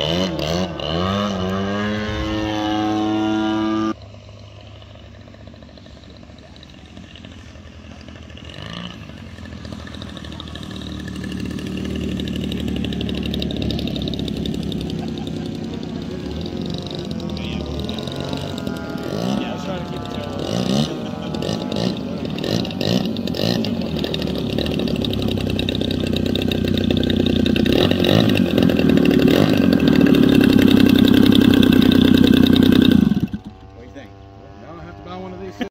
Mm-hmm.